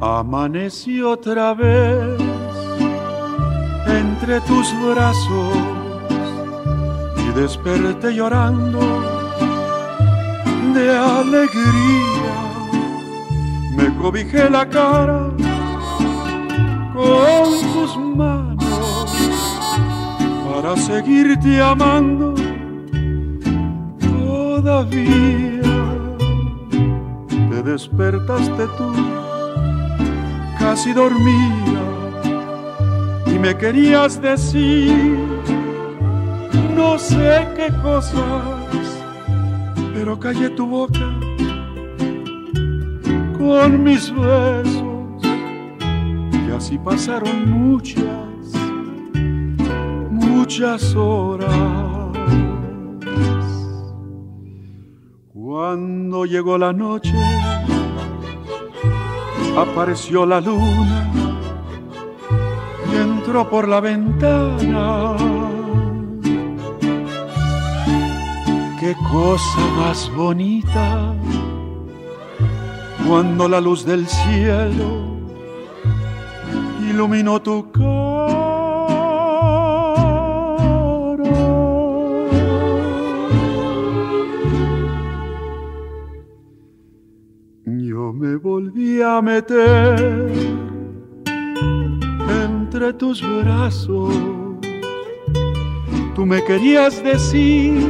Amanecí otra vez entre tus brazos y desperté llorando de alegría. Me cobijé la cara con tus manos para seguirte amando todavía. Te despertaste tú casi dormía y me querías decir no sé qué cosas, pero callé tu boca con mis besos así pasaron muchas, muchas horas. Cuando llegó la noche, apareció la luna y entró por la ventana. Qué cosa más bonita cuando la luz del cielo iluminó tu cara. Yo me volví a meter entre tus brazos. Tú me querías decir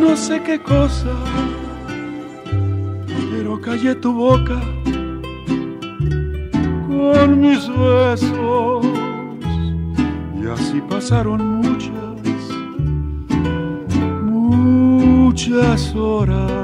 no sé qué cosa, pero callé tu boca con mis besos y así pasaron muchas, muchas horas.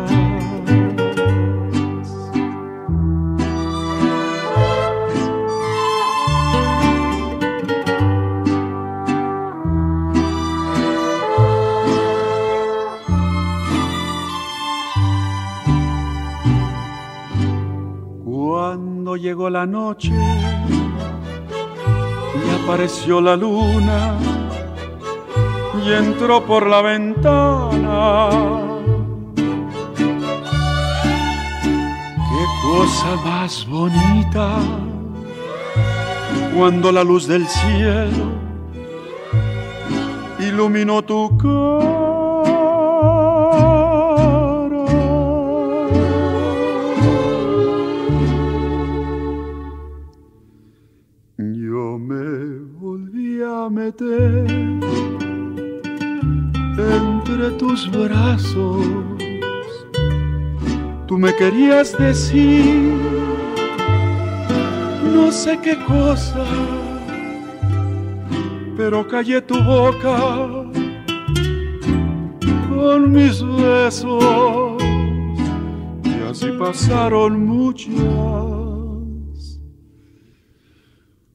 Llegó la noche y apareció la luna y entró por la ventana. Qué cosa más bonita cuando la luz del cielo iluminó tu cara. Entre tus brazos. Tú me querías decir no sé qué cosa, pero callé tu boca con mis besos y así pasaron muchas,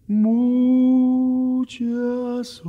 muchas horas.